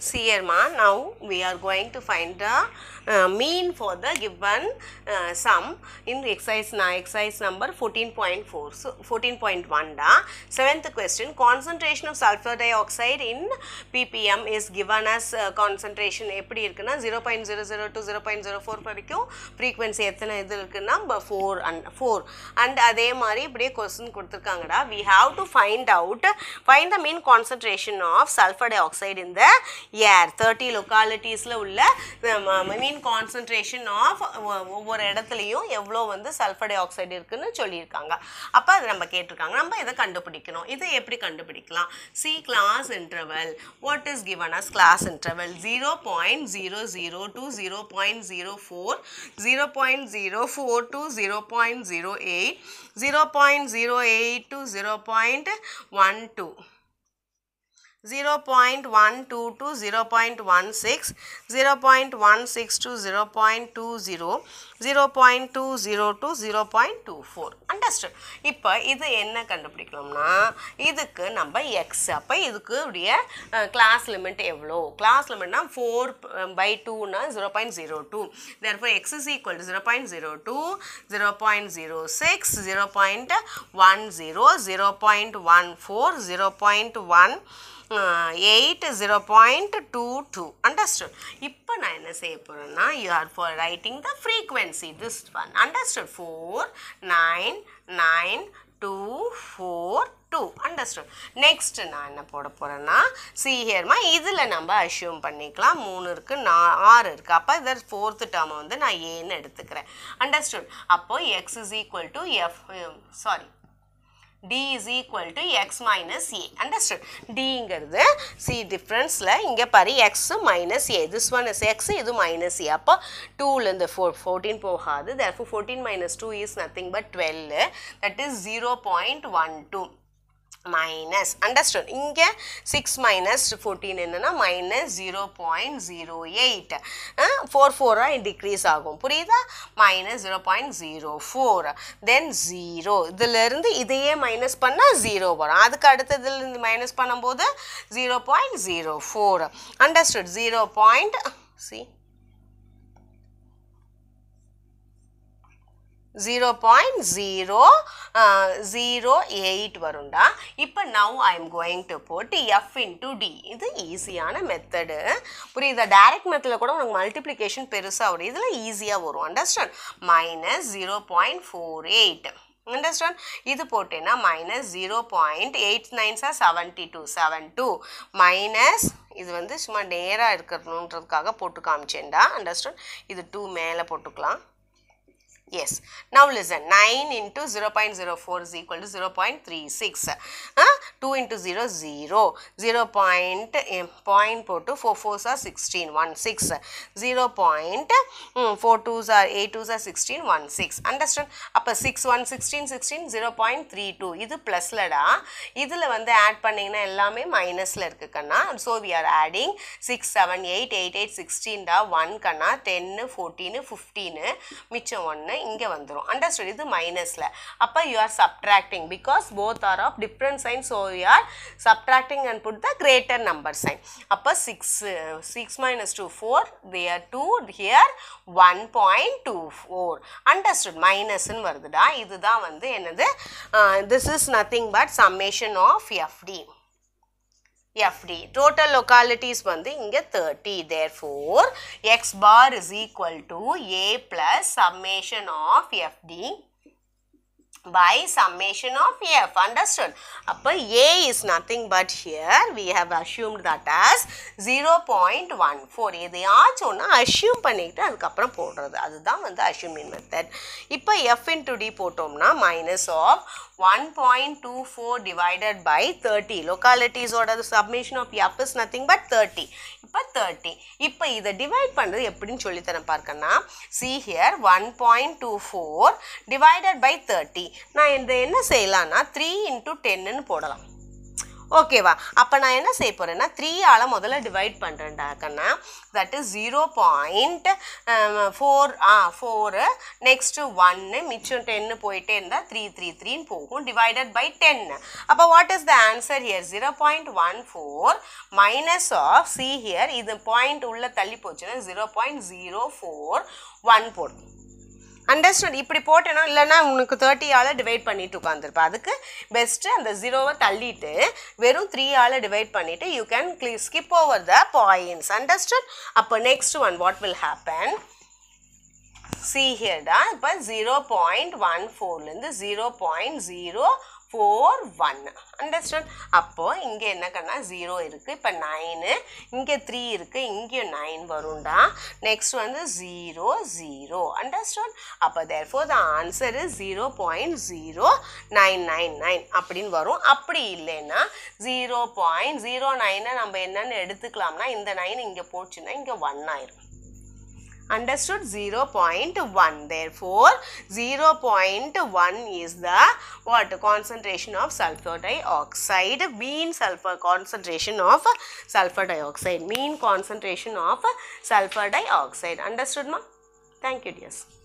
See here ma, now we are going to find the uh, mean for the given uh, sum in exercise na exercise number 14.4 so 14.1 da seventh question concentration of sulfur dioxide in ppm is given as uh, concentration எப்படி இருக்குன்னா 0.00 to 0.04 வரைக்கும் frequency எத்தனை இது இருக்குன்னா 4 and 4 and அதே மாதிரி இப்படியே question கொடுத்துருக்காங்கடா we have to find out find the mean concentration of sulfur dioxide in the air thirty லொக்காலிட்டிஸில் உள்ள மீன் கான்சன்ட்ரேஷன் ஆஃப் ஒவ்வொரு இடத்துலையும் எவ்வளோ வந்து சல்ஃபர் டை ஆக்சைடு இருக்குதுன்னு சொல்லியிருக்காங்க. அப்போ அதை நம்ம கேட்டிருக்காங்க. நம்ம இதை கண்டுபிடிக்கணும். இதை எப்படி கண்டுபிடிக்கலாம்? See class interval what is given as class interval zero point zero zero two zero point zero four zero point zero four two zero point zero eight zero point zero eight two zero point one two 0.12 0.12 to 0.16, 0.16 to 0.20, 0.20 to 0.24. Understood? இப்போ இது என்ன கண்டுபிடிக்கணும்னா இதுக்கு நம்ம X அப்போ இதுக்கு உடைய class limit எவ்வளோ? கிளாஸ் லிமிட்னா ஃபோர் பை டூனா zero point zero two therefore x is equal to zero point zero two zero point zero six zero point one zero zero point one four zero point one eight zero point two two understood இப்போ நான் என்ன செய்ய போகிறேன்னா you are for writing the frequency this one understood four nine nine two four two understood next நான் என்ன போட போகிறேன்னா C ஹியர்மா இதில் நம்ம அஷ்யூம் பண்ணிக்கலாம். மூணு இருக்குது நான் ஆறு இருக்குது அப்போ இதில் ஃபோர்த்து டேர்மை வந்து நான் ஏன்னு எடுத்துக்கிறேன். அண்டர்ஸ்டுட் அப்போது x is equal to f sorry d is equal to x minus a understood dங்கிறது see differenceல இங்க பாரு x minus a this one is x இது minus a அப்போ 2லேருந்து 4 14 போகாது therefore 14 minus 2 is nothing but 12 that is 0.12 minus understood இங்கே six minus fourteen என்னென்னா minus zero point zero eight four ஃபோராக decrease ஆகும். புரியுதா? Minus zero point zero four then zero இதிலிருந்து இதையே minus பண்ணால் ஜீரோ வரும். அதுக்கு அடுத்ததுலேருந்து மைனஸ் பண்ணும்போது zero point zero four understood zero point see zero point zero zero eight வரும்டா. இப்போ now I am going to போட்டு எஃப் இன்டு டி இது ஈஸியான மெத்தடு புரியுதா? டைரக்ட் மெத்தடில் கூட உனக்கு மல்டிப்ளிகேஷன் பெருசாக வரும். இதில் ஈஸியாக வரும். Understand minus zero point four eight understand இது போட்டேன்னா minus zero point eight நைன்ஸாக seventy two seven two minus இது வந்து சும்மா நேராக இருக்கணுன்றதுக்காக போட்டு காமிச்சேன்டா. அண்டர்ஸ்டாண்ட் இது டூ மேலே போட்டுக்கலாம். Yes. Now listen. 9 into 0.04 is equal to 0.36. Huh? 2 into 0, 0. 0 point, eh, point போட்டு 4 4s are 16, 1 6. 0 point, um, 4 2s are 8 2s are 16, 1 6. Understand? அப்போ 6 1 16 16 0.32 இது ப்ளஸ்லடா இதில் வந்து ஆட் பண்ணிங்கன்னா எல்லாமே மைனஸில் இருக்கு கண்ணா so we are adding six seven eight eight eight சிக்ஸ்டீன்டா one கண்ணா டென்னு ஃபோர்டீனு ஃபிஃப்டீனு மிச்சம் ஒன்று இங்கே வந்துடும் அண்டர்ஸ்டுட் இது மைனஸில் அப்போ you are subtracting because both are of different sign so you are subtracting and put the greater number sign அப்போ six six minus two four there two here one point two four understood மைனஸ்ன்னு வருதுடா. இதுதான் வந்து என்னது? This is nothing but summation of FD FD. Total localities வந்து இங்க 30. Therefore, x bar is equal to A plus summation of FD by summation of F. Understood? அப்போ A is nothing but here we have assumed that as 0.14. எதையாச்சும் ஒன்று assume பண்ணிட்டு அதுக்கப்புறம் போடுறது அதுதான் வந்து assuming method. இப்போ F into D போட்டோம்னா minus of 1.24 divided by 30. Localities ஓட submission of F is nothing but 30. இப்போ 30. இப்போ இதை divide பண்ணுறது எப்படின்னு சொல்லித்தரேன் பார்க்கன்னா see here 1.24 divided by 30. நான் இந்த என்ன செய்யலாம்னா த்ரீ இன்ட்டு டென்னுன்னு போடலாம். ஓகேவா அப்போ நான் என்ன செய்ய போகிறேன்னா த்ரீ ஆளை முதல்ல divide பண்ணுறேன்டாக்கன்னா that is zero point four ah four next ஒன்று மிச்சம் டென்னு போயிட்டே இருந்தால் த்ரீ த்ரீ த்ரீன்னு போகும். டிவைடட் பை டென்னு அப்போ what is the answer here zero point one four minus of see here இது பாயிண்ட் உள்ளே தள்ளி போச்சுன்னா zero point zero four one போடும் அண்டர்ஸ்டாண்ட் இப்படி போட்டேன்னா இல்லைன்னா உனக்கு தேர்ட்டியால் டிவைட் பண்ணிட்டு உட்காந்துருப்ப அதுக்கு பெஸ்ட்டு அந்த ஜீரோவை தள்ளிட்டு வெறும் த்ரீயால் டிவைட் பண்ணிவிட்டு you can clean skip over the points understand அப்போ next one what will happen see ஹியர்டா இப்போ zero point one ஃபோர்லேருந்து zero point zero four one understand அப்போது இங்கே என்ன கண்ணா? ஜீரோ இருக்குது இப்போ நைனு இங்கே த்ரீ இருக்குது இங்கேயும் நைன் வரும்டா. நெக்ஸ்ட் வந்து ஜீரோ ஜீரோ அண்டர்ஸ்டாண்ட் அப்போ therefore the answer is zero point zero nine nine nine அப்படின்னு வரும். அப்படி இல்லைன்னா ஜீரோ பாயிண்ட் ஜீரோ நைனை நம்ம என்னென்னு எடுத்துக்கலாம்னா இந்த நைன் இங்கே போச்சுன்னா இங்கே ஒன் ஆயிரும். Understood 0.1 therefore 0.1 is the what concentration of sulfur dioxide. Mean sulfur concentration of sulfur dioxide. Mean concentration of sulfur dioxide. Understood ma thank you dears